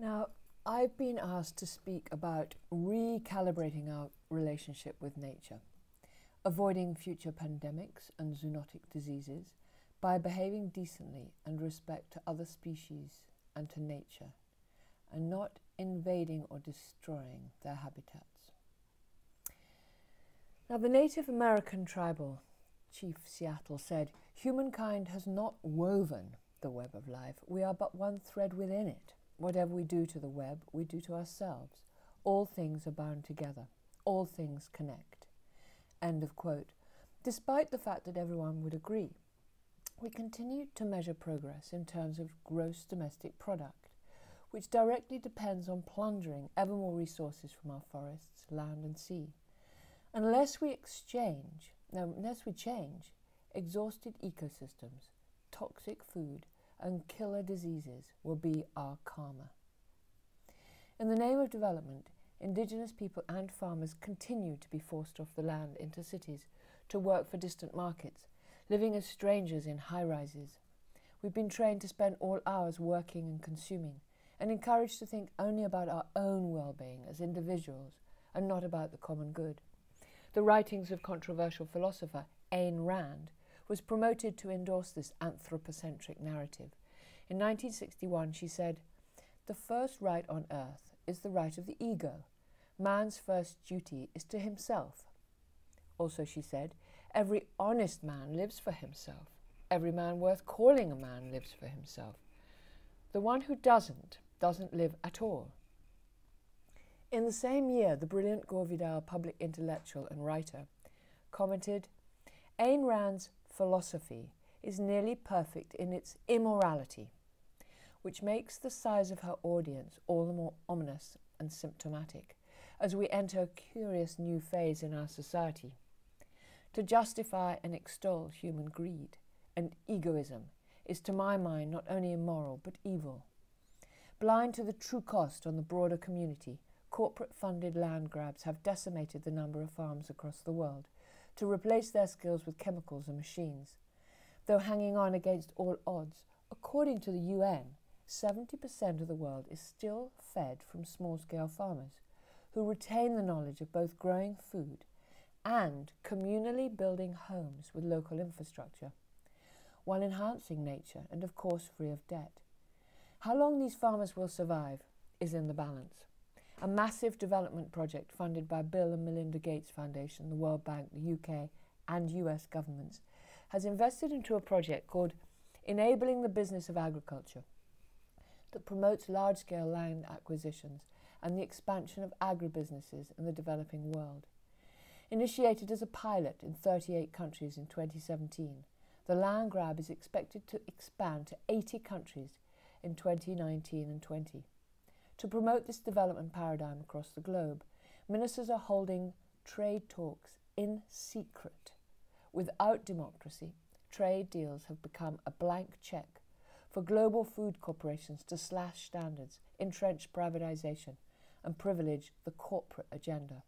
Now, I've been asked to speak about recalibrating our relationship with nature, avoiding future pandemics and zoonotic diseases by behaving decently and respect to other species and to nature, and not invading or destroying their habitats. Now, the Native American tribal chief Seattle said, Humankind has not woven the web of life, we are but one thread within it. Whatever we do to the web, we do to ourselves. All things are bound together, all things connect. End of quote. Despite the fact that everyone would agree, we continue to measure progress in terms of gross domestic product, which directly depends on plundering ever more resources from our forests, land, and sea. Unless we exchange, unless we change, exhausted ecosystems, toxic food, and killer diseases will be our karma. In the name of development, Indigenous people and farmers continue to be forced off the land into cities to work for distant markets, living as strangers in high rises. We've been trained to spend all hours working and consuming, and encouraged to think only about our own well being as individuals and not about the common good. The writings of controversial philosopher Ayn Rand was promoted to endorse this anthropocentric narrative. In 1961, she said, The first right on earth is the right of the ego. Man's first duty is to himself. Also, she said, Every honest man lives for himself. Every man worth calling a man lives for himself. The one who doesn't, doesn't live at all. In the same year, the brilliant Gore Vidal, public intellectual and writer, commented Ayn Rand's philosophy is nearly perfect in its immorality, which makes the size of her audience all the more ominous and symptomatic as we enter a curious new phase in our society. To justify and extol human greed and egoism is, to my mind, not only immoral but evil. Blind to the true cost on the broader community, corporate funded land grabs have decimated the number of farms across the world to replace their skills with chemicals and machines. Though hanging on against all odds, according to the UN, 70% of the world is still fed from small scale farmers who retain the knowledge of both growing food and communally building homes with local infrastructure, while enhancing nature and, of course, free of debt. How long these farmers will survive is in the balance a massive development project funded by Bill and Melinda Gates Foundation, the World Bank, the UK, and US governments, has invested into a project called Enabling the Business of Agriculture that promotes large scale land acquisitions and the expansion of agribusinesses in the developing world. Initiated as a pilot in 38 countries in 2017, the land grab is expected to expand to 80 countries in 2019 and 20. To promote this development paradigm across the globe, ministers are holding trade talks in secret. Without democracy, trade deals have become a blank check for global food corporations to slash standards, entrench privatization, and privilege the corporate agenda.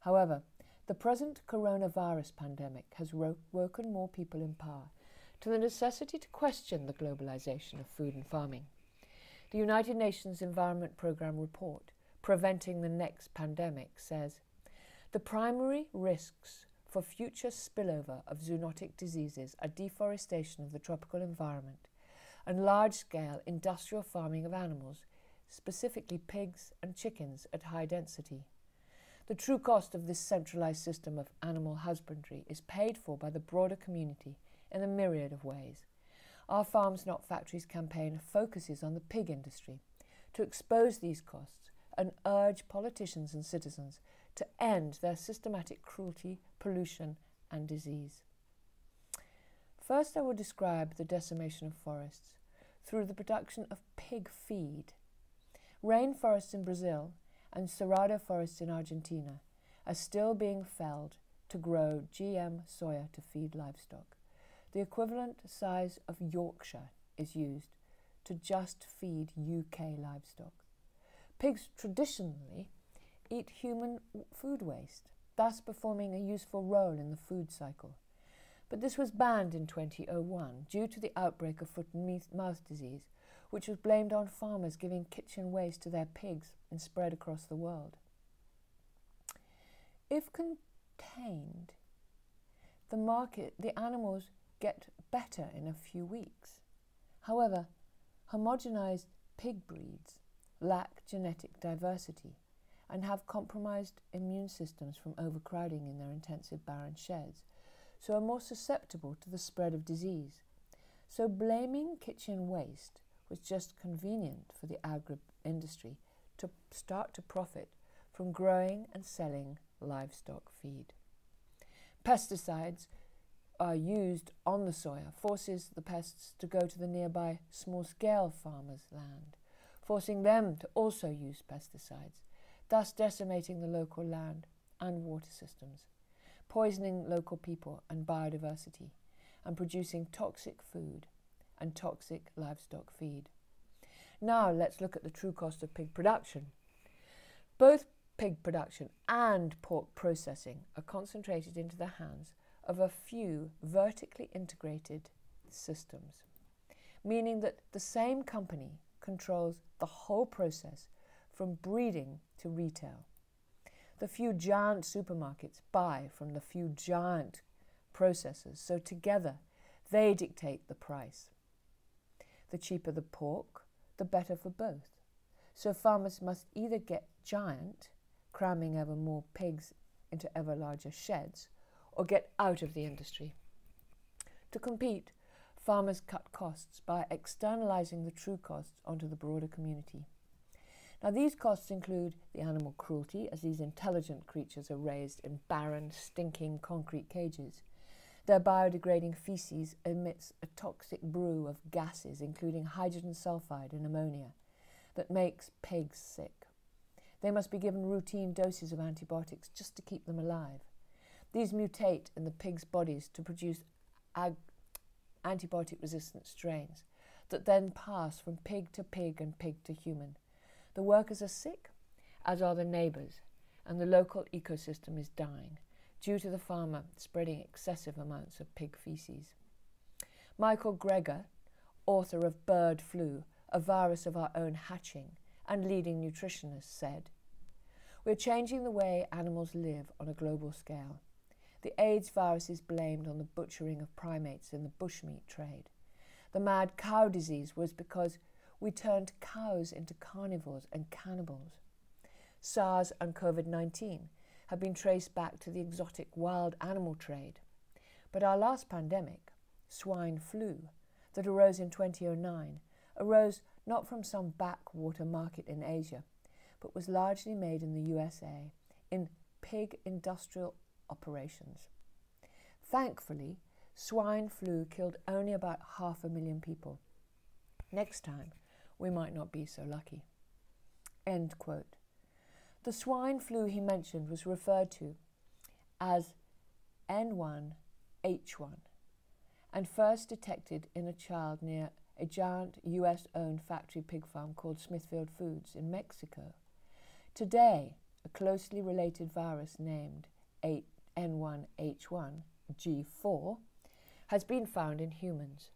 However, the present coronavirus pandemic has woken more people in power to the necessity to question the globalization of food and farming. The United Nations Environment Programme report, Preventing the Next Pandemic, says the primary risks for future spillover of zoonotic diseases are deforestation of the tropical environment and large scale industrial farming of animals, specifically pigs and chickens at high density. The true cost of this centralized system of animal husbandry is paid for by the broader community in a myriad of ways. Our Farms Not Factories campaign focuses on the pig industry to expose these costs and urge politicians and citizens to end their systematic cruelty, pollution, and disease. First, I will describe the decimation of forests through the production of pig feed. Rainforests in Brazil and cerrado forests in Argentina are still being felled to grow GM soya to feed livestock. The equivalent size of Yorkshire is used to just feed UK livestock. Pigs traditionally eat human food waste, thus performing a useful role in the food cycle. But this was banned in 2001 due to the outbreak of foot and mouth disease, which was blamed on farmers giving kitchen waste to their pigs and spread across the world. If contained, the market, the animals get better in a few weeks. However, homogenized pig breeds lack genetic diversity and have compromised immune systems from overcrowding in their intensive barren sheds, so are more susceptible to the spread of disease. So blaming kitchen waste was just convenient for the agri industry to start to profit from growing and selling livestock feed. Pesticides are used on the soya forces the pests to go to the nearby small scale farmers' land, forcing them to also use pesticides, thus decimating the local land and water systems, poisoning local people and biodiversity, and producing toxic food and toxic livestock feed. Now let's look at the true cost of pig production. Both pig production and pork processing are concentrated into the hands of a few vertically integrated systems, meaning that the same company controls the whole process from breeding to retail. The few giant supermarkets buy from the few giant processors, so together they dictate the price. The cheaper the pork, the better for both. So farmers must either get giant, cramming ever more pigs into ever larger sheds, or get out of the industry. To compete, farmers cut costs by externalizing the true costs onto the broader community. Now, these costs include the animal cruelty, as these intelligent creatures are raised in barren, stinking concrete cages. Their biodegrading feces emits a toxic brew of gases, including hydrogen sulfide and ammonia, that makes pigs sick. They must be given routine doses of antibiotics just to keep them alive. These mutate in the pigs' bodies to produce antibiotic resistant strains that then pass from pig to pig and pig to human. The workers are sick, as are the neighbours, and the local ecosystem is dying due to the farmer spreading excessive amounts of pig feces. Michael Greger, author of Bird Flu, a virus of our own hatching, and leading nutritionist, said, We're changing the way animals live on a global scale. The AIDS virus is blamed on the butchering of primates in the bushmeat trade. The mad cow disease was because we turned cows into carnivores and cannibals. SARS and COVID 19 have been traced back to the exotic wild animal trade. But our last pandemic, swine flu, that arose in 2009, arose not from some backwater market in Asia, but was largely made in the USA in pig industrial operations. Thankfully, swine flu killed only about half a million people. Next time, we might not be so lucky. End quote. The swine flu he mentioned was referred to as N1H1 and first detected in a child near a giant US owned factory pig farm called Smithfield Foods in Mexico. Today, a closely related virus named N1H1 G4 has been found in humans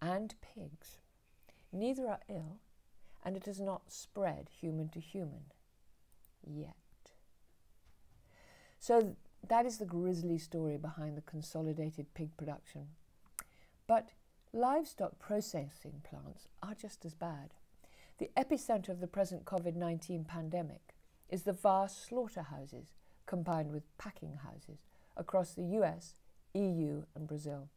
and pigs. Neither are ill, and it has not spread human to human yet. So that is the grisly story behind the consolidated pig production. But livestock processing plants are just as bad. The epicenter of the present COVID 19 pandemic is the vast slaughterhouses combined with packing houses across the US, EU, and Brazil.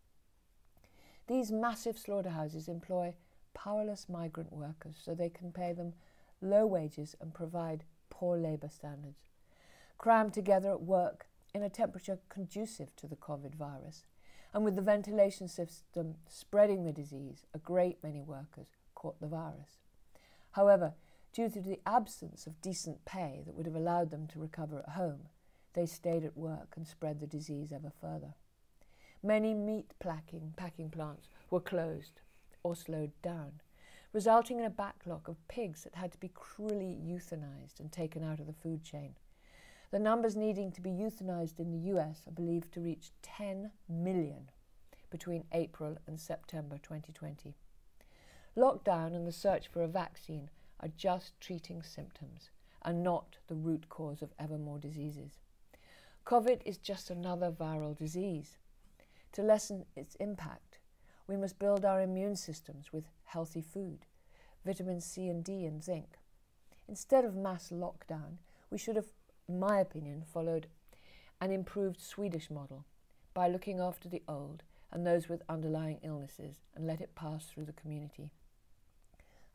These massive slaughterhouses employ powerless migrant workers so they can pay them low wages and provide poor labour standards. Crammed together at work in a temperature conducive to the COVID virus, and with the ventilation system spreading the disease, a great many workers caught the virus. However, due to the absence of decent pay that would have allowed them to recover at home, they stayed at work and spread the disease ever further. Many meat packing, packing plants were closed or slowed down, resulting in a backlog of pigs that had to be cruelly euthanized and taken out of the food chain. The numbers needing to be euthanized in the US are believed to reach 10 million between April and September 2020. Lockdown and the search for a vaccine are just treating symptoms and not the root cause of ever more diseases. COVID is just another viral disease. To lessen its impact, we must build our immune systems with healthy food, vitamin C and D and zinc. Instead of mass lockdown, we should have, in my opinion, followed an improved Swedish model by looking after the old and those with underlying illnesses and let it pass through the community.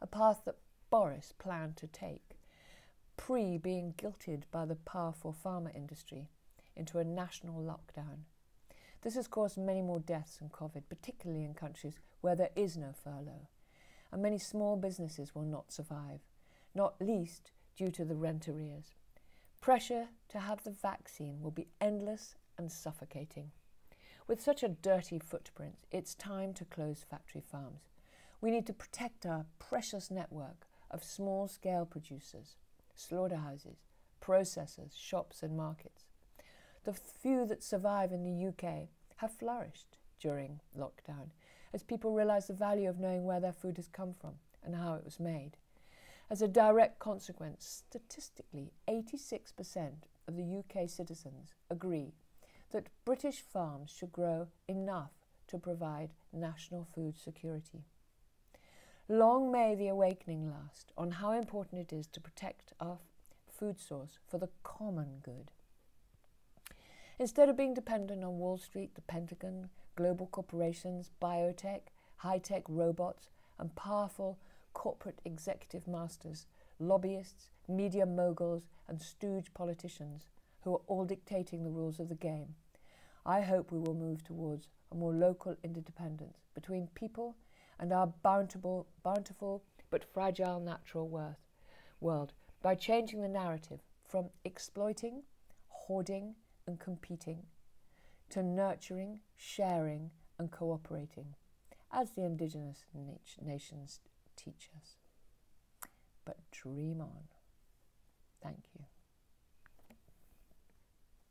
A path that Boris planned to take, pre being guilted by the powerful pharma industry into a national lockdown. This has caused many more deaths than COVID, particularly in countries where there is no furlough. And many small businesses will not survive, not least due to the rent arrears. Pressure to have the vaccine will be endless and suffocating. With such a dirty footprint, it's time to close factory farms. We need to protect our precious network of small scale producers, slaughterhouses, processors, shops, and markets. The few that survive in the UK have flourished during lockdown as people realise the value of knowing where their food has come from and how it was made. As a direct consequence, statistically, 86% of the UK citizens agree that British farms should grow enough to provide national food security. Long may the awakening last on how important it is to protect our food source for the common good. Instead of being dependent on Wall Street, the Pentagon, global corporations, biotech, high tech robots, and powerful corporate executive masters, lobbyists, media moguls, and stooge politicians who are all dictating the rules of the game. I hope we will move towards a more local interdependence between people and our bountiful, bountiful but fragile natural world by changing the narrative from exploiting, hoarding, and competing, to nurturing, sharing, and cooperating, as the Indigenous nat nations teach us. But dream on. Thank you.